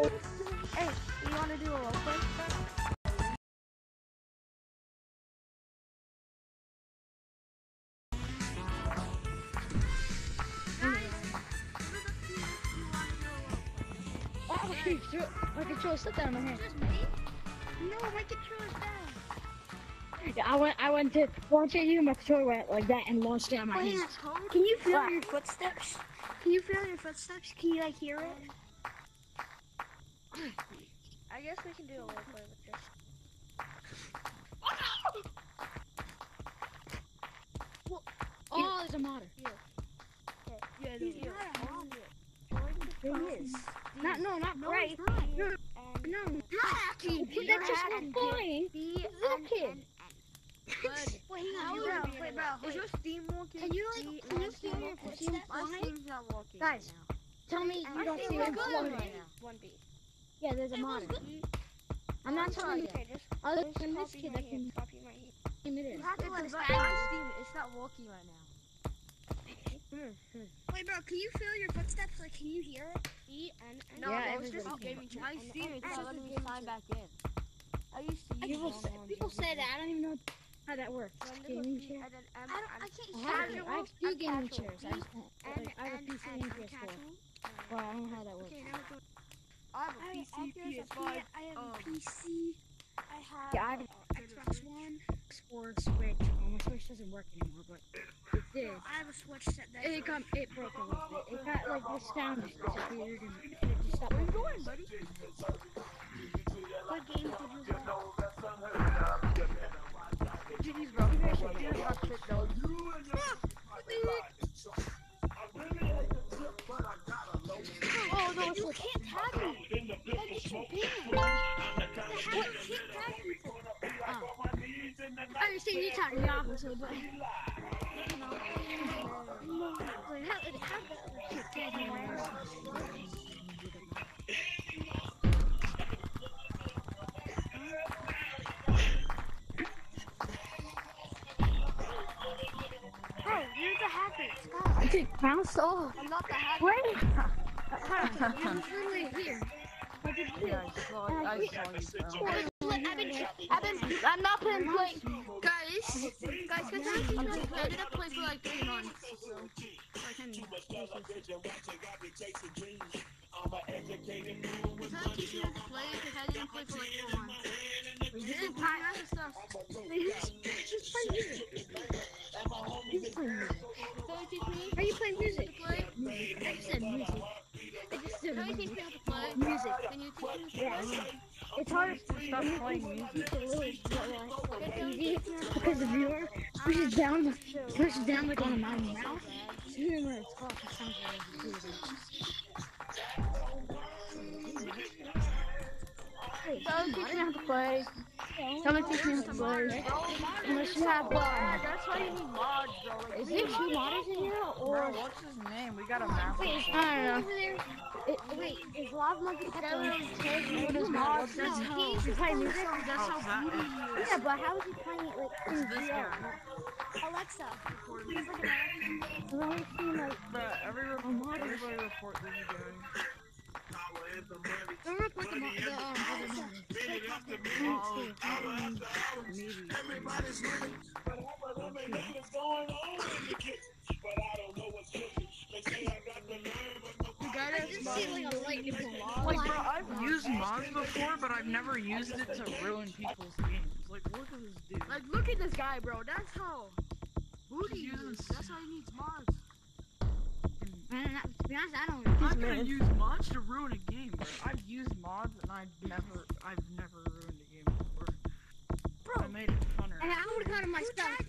Hey, you want to do a role play? Oh, my control, my controller slipped out of my hand. Just me? No, my controller's down. Yeah, I went, I went to launch at you, my controller went like that and launched it on my hand. Can you feel What? your footsteps? Can you feel your footsteps? Can you like hear it? I guess we can do a little play with this. Well, oh, there's a modder. Yeah. Yeah, there is. There is. Not, no, not no, right. No, no. Hacking. That's just not fine. Look it. Wait, hang on. Wait, bro. Is your Steam walking? Can you, like, can you feel your walking. Guys, tell me you don't see him walking. 1B. Yeah, there's a modder. I'm not telling you. Okay, just Other than this copy kid my that can copy my hand. give. You have to now. let It's not- know. my steam, it's not working right now. Wait, bro, can you feel your footsteps? Like, can you hear it? E N N. No, Yeah, it was just everybody gaming can. My And- steam, and- it's not letting me sign back in. I used to use People it say, people say that. I don't even know how that works. Gaming B, chair. and then M, I don't- I'm can't hear have, you. I have two gaming chairs. I, just, N, like, I have a N, PC N, and I'm PS4. Well, I don't know how that works. Okay, now we're going. I have a I, PC, I, there's a P- PS5. I have um, a PC. I have Yeah, I have uh, Xbox One. Xbox Switch. Well, my Switch doesn't work anymore, but it did. I have a Switch set that. It got it broke a little bit. It got like the sound just disappeared and it just stopped. Where you going, buddy? What games did you play? GG's bro. You it happened? Bro, you're the hacker. Bounced off. I'm not the hacker. Wait, it was literally here. Did. Yeah, I saw, I saw you. I've been, I've been, I'm not been playing. Guys, guys, guys, I ended up playing for like three months. So, like, I mean, Is that teaching us to play? Because I didn't play for like four months. We did part of the stuff. Just play music. Just play music. So you teach me Are you playing music? to play? Music. I just said music. I just said So you teach music. me how to play? Music. Can you teach me how to Yeah. It's hard to Stop playing music. It's a little like easy because the viewer pushes down, the, pushes down like on my mouth. Teach me how to play. someone teach me how to play. Unless you have, um, that's why you need mods, bro. Like, is there two modders in here Bro, or? what's his name? We got a map. Wait, I don't know. It, wait, is Lava Monkey? What is mods? That's how he's you play music. That's how booty you Yeah, but how is he playing it like in This. Alexa. Like Bro, every a report, mod. Guy. Don't I just see like bro, I've used mods before, but I've never used it to ruin people's games. Like, look at this dude. Like, look at this guy, bro. That's how. Booty is. That's how he needs mods. Man, I- to be honest, I don't. I'm This gonna use mods to ruin a game, bro. I've used mods and I've never, I've never ruined a game before. Bro. I made it funner. And I would have my stuff.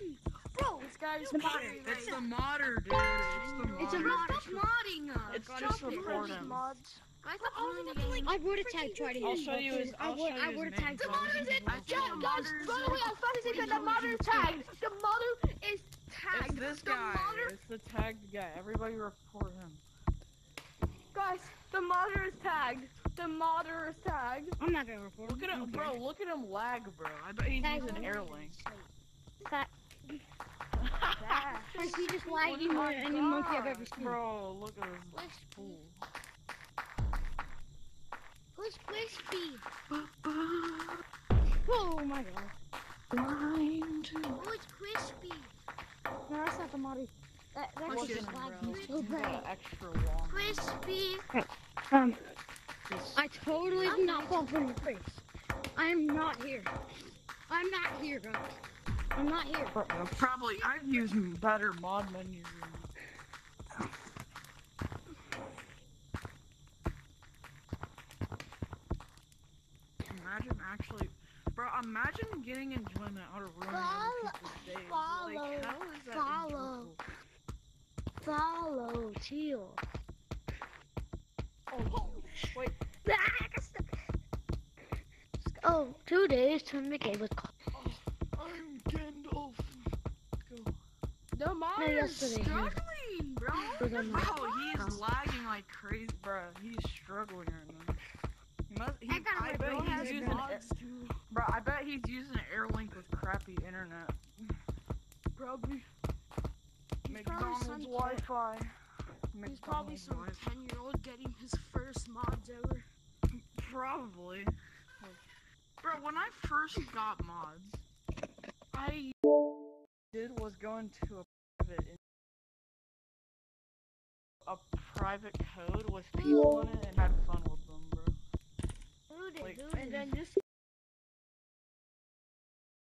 Bro, This guy's The modder. modder. It's the modder, dude. It's the modder. It's a bro, modder. stop modding us. It's Stop just it. Mods. Guys, stop ruining the game. I would have tagged Trident. I'll show you his- I I'll would, show I would have tagged The Trident. modder is it. I Yeah, think the guys, modder's- by the way, I was about to the modder is tagged. The modder is tagged. It's this the guy. Modder, It's the tagged guy. Everybody report him. guys, the modder is tagged. The modder is tagged. I'm not gonna report. Look at him, Okay. bro. Look at him lag, bro. I bet he's Tag using him. Airlink. That, Yeah. he just lagging more than any monkey I've ever seen. Bro, look at this fool. Who's Crispy. Oh my god. Blind. Oh, it's crispy. No, that's not the Mari. That, that Look just at lagged bro. me so bad. extra long. Crispy. Um, This- I totally did not fall from your face. I'm not here. I'm not here, bro. I'm not here. Bro, Probably, I've used better mod menus than Imagine actually, bro. Imagine getting enjoyment out of ruining other people's days. follow, like, how is that follow. enjoyable? Follow Teal. Oh, wait. Ah, oh, two days to make it was called. Oh, I'm Gandalf. Go. The mod is struggling, bro. Was on Bro, he's lagging like crazy, bro. He's struggling right now. Must. He, I I bet he's using. Bro, I bet he's using Airlink with crappy internet. Probably. He's probably McDonald's some Wi-Fi. He's probably some 10 year old getting his first mods ever. Probably. Bro, when I first got mods, I did was go into a private a private code with people in it and had fun with them, bro. Who did? Like- And then just